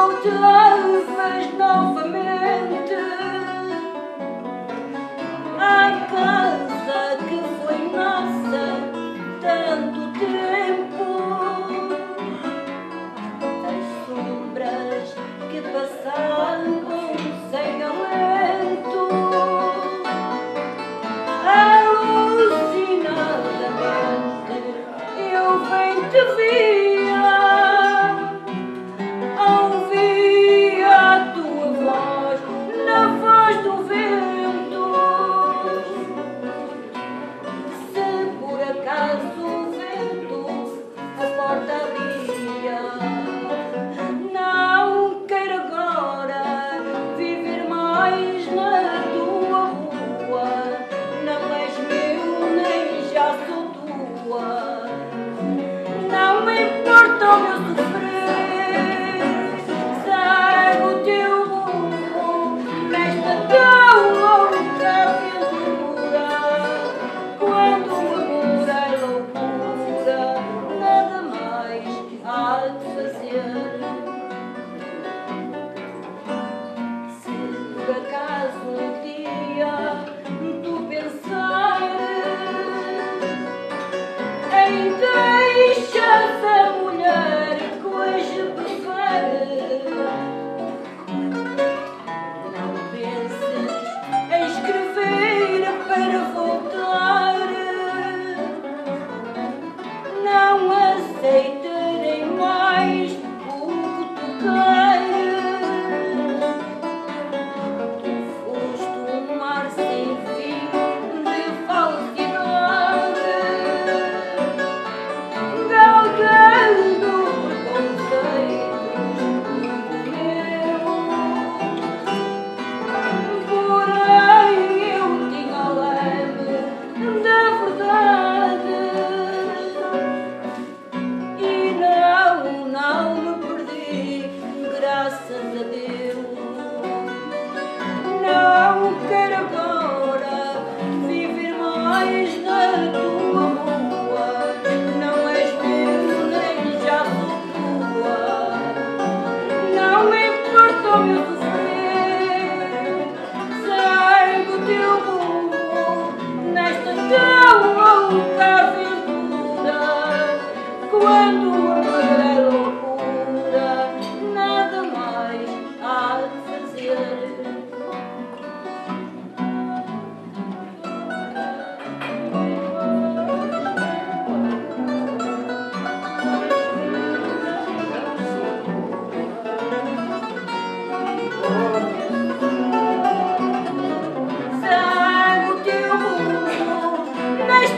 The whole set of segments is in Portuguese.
Voltavas novamente good.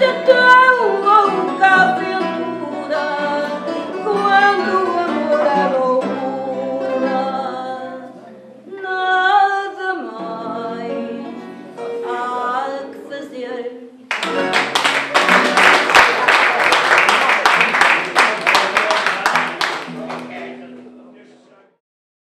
that